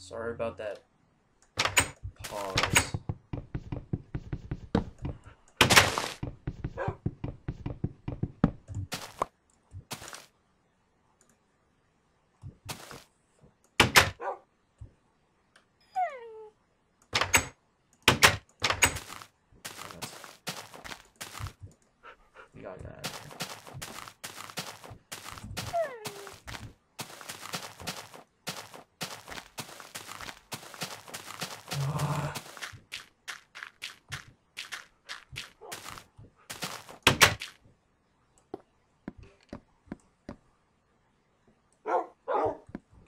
Sorry about that pause. We gotta get out of here.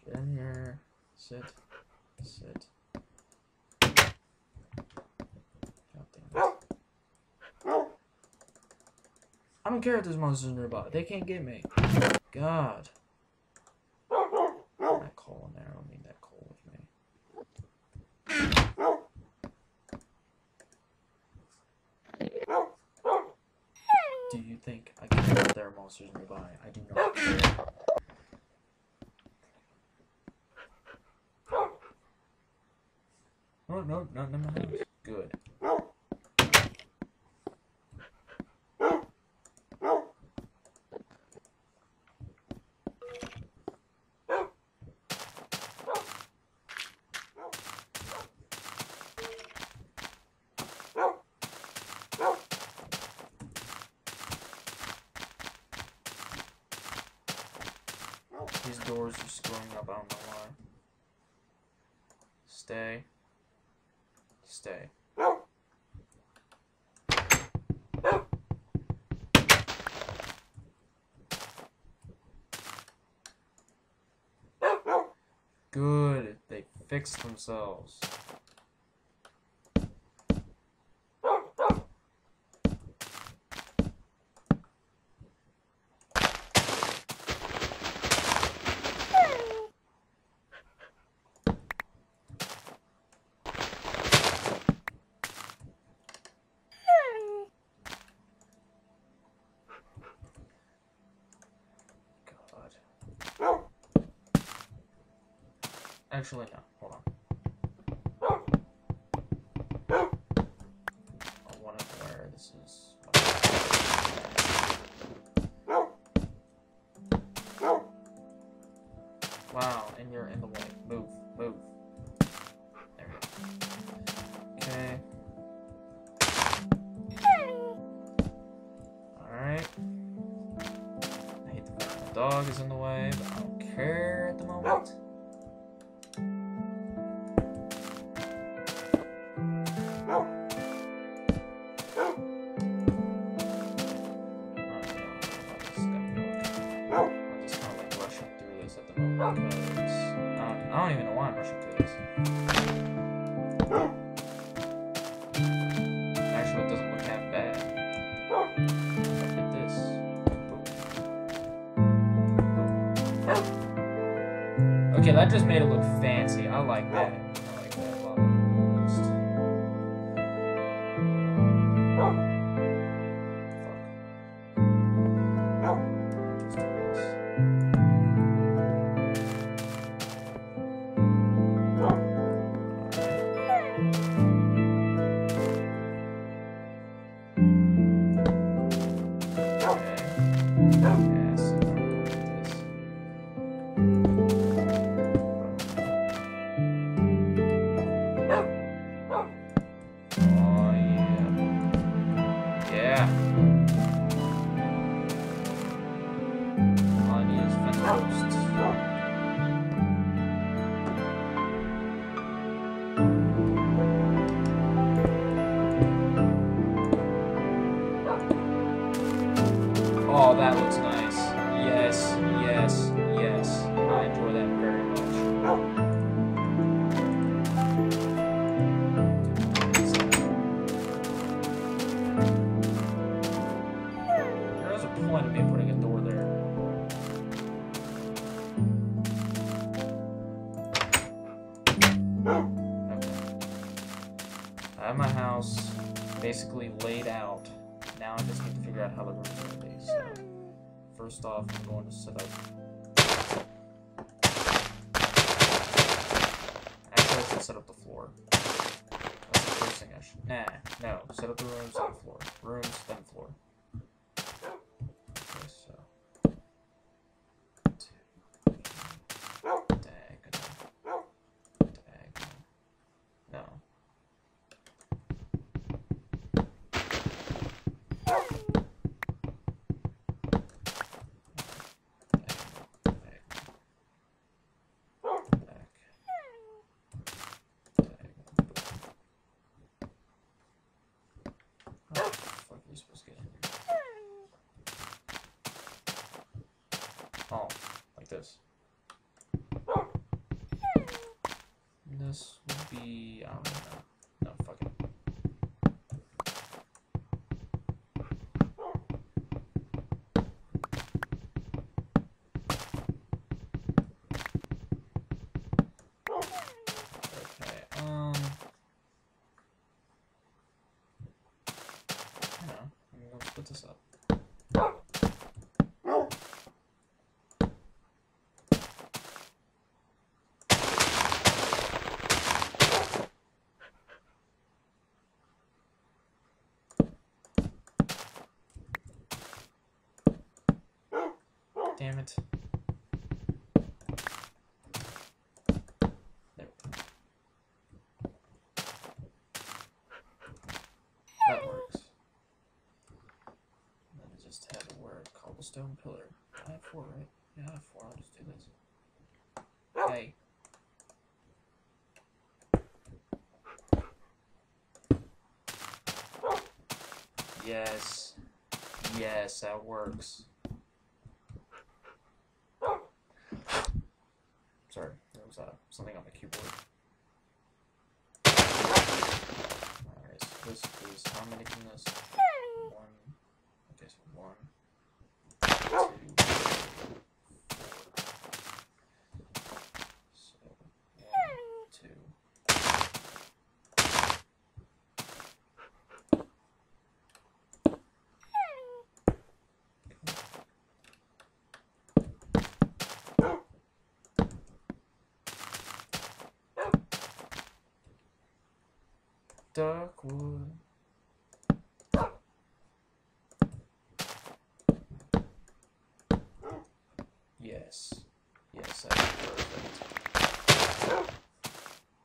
Get in here. Sit. Sit. God damn it. I don't care if there's monsters nearby. They can't get me. God. That coal in there. I don't need that coal with me. Do you think I care if there are monsters nearby? I do not care. No, no, not in my house. Good. These doors are screwing up, I don't know why. Stay. Stay. Good. They fixed themselves. God. Actually, no. Hold on. Wow, and you're in the way. That just made it look fancy. I like that. I like that a lot. at least. Fuck. Just do this. Okay. Yeah, Oh, that looks nice. Yes, yes, yes. I enjoy that very much. There's a point of me putting a door there. Okay. I have my house basically laid out. Now I just need to figure out how the be. So, first off, I'm going to set up floor. That's the first thing I should. Nah, no. Set up the rooms, then floor. Rooms, then floor. Okay, so. Diagonal. Diagonal. No. Diagonal. Diagonal. Back. How the fuck are you supposed to get in here? Oh, like this. This would be, I don't know. No, fuck it. Okay, um. I don't know. I mean, let's put this up. Damn it. There we go. That works. And then I just have a cobblestone pillar. I have four, right? Yeah, I have four. I'll just do this. Hey. Yes. Yes, that works. Sorry, there was uh, something on the keyboard. Alright, so this is how many can this? One. Okay, so one, two, four. So one, two. Darkwood. Yes. Yes, that's perfect.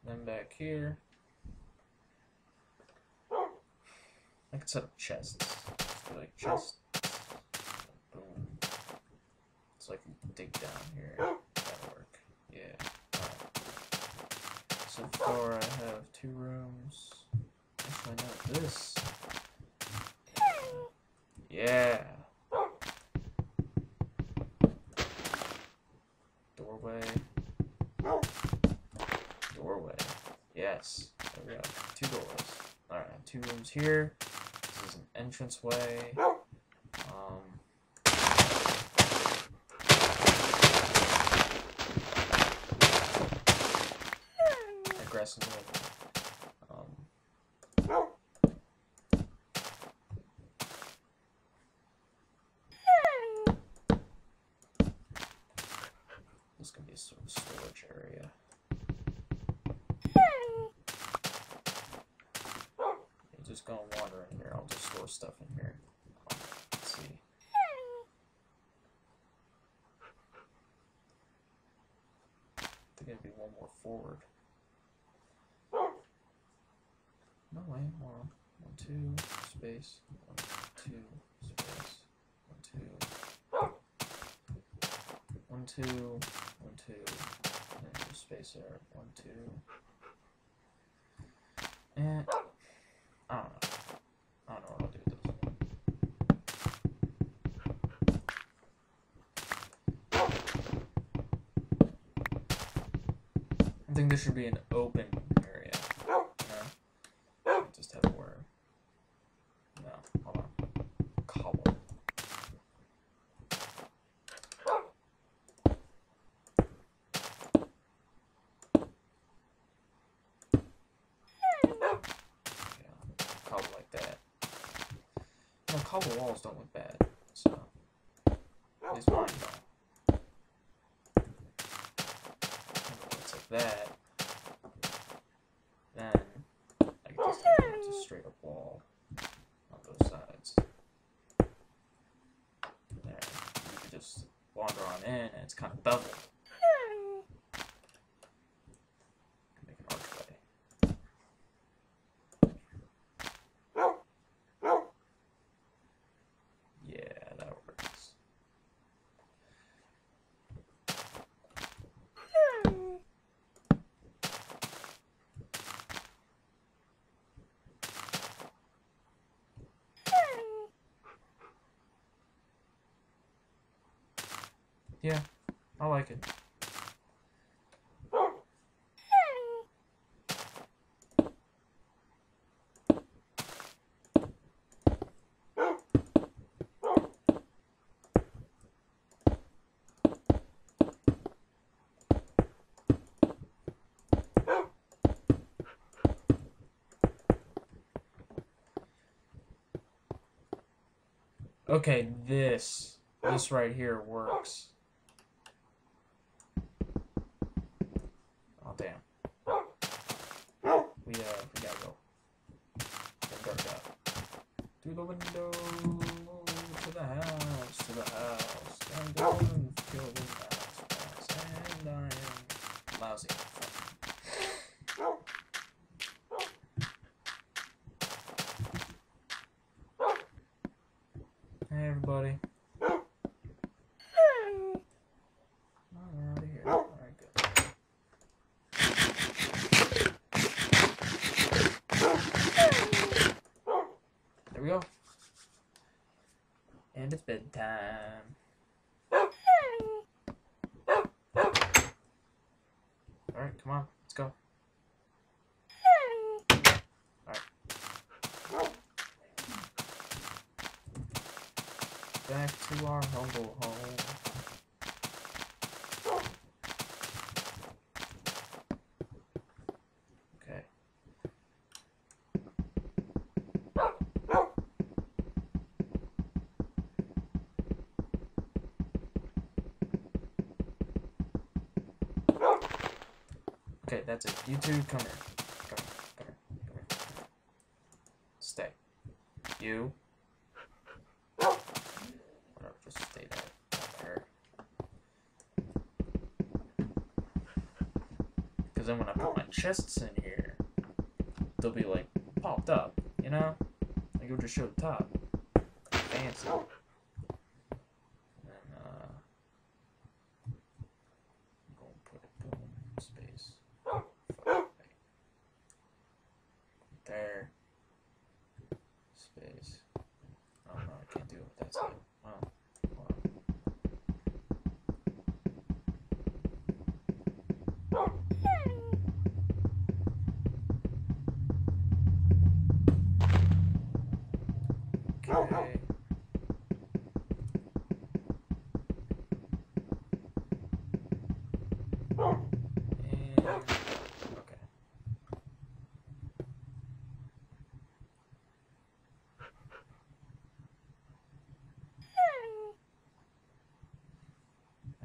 Then back here. I could set up chests. Like chest. Boom. So I can dig down here. That'll work. Yeah. Alright. So far I have two rooms. Actually, no, this. Yeah. Doorway. Doorway. Yes. There we go. Two doorways. Alright, two rooms here. This is an. Um. Aggressively. Um. This could be a sort of storage area. You just gonna wander in here. I'll just store stuff in here. Let's see. I think it'd be one more forward. No way, more. One, two, space. One, two, space. One, two. One, two. One, two. And space there. One, two. And I don't know. I don't know what I'll do with this. I think this should be an open area. Know? Just have a word. No, hold on. Cobble. Cobble like that. No, cobble walls don't look bad, so. At least wander on in, and it's kind of bubbly. Yeah, I like it. Okay, this this right here works. Oh damn. We uh we gotta go. Get dark out. Through the window to the house, to the house. I'm going to kill the mouse, mouse, and I am. Hey everybody. There we go. And it's bedtime. Alright, come on, let's go. Alright. Back to our humble home. Okay. Okay, that's it. You two, come here. Come here. Come here. Come here. Stay. You. Whatever, just stay there. Because then when I put my chests in here, they'll be like popped up, you know? Like it'll just show the top. Fancy. And uh I'm gonna put a boom space. Fuck. There. Space. Oh no, I can't do it with that side. Wow. Wow. Okay. And okay.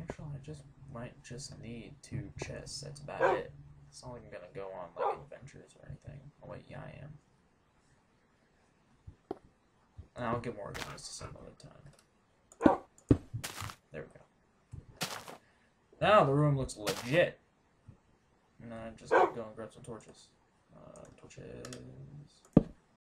Actually, I just might just need two chests. That's about it. It's not like I'm gonna go on like adventures or anything. Oh wait, yeah, I am. And I'll get more organized some other time. There we go. Now the room looks legit. And I just go and grab some torches. Uh, torches.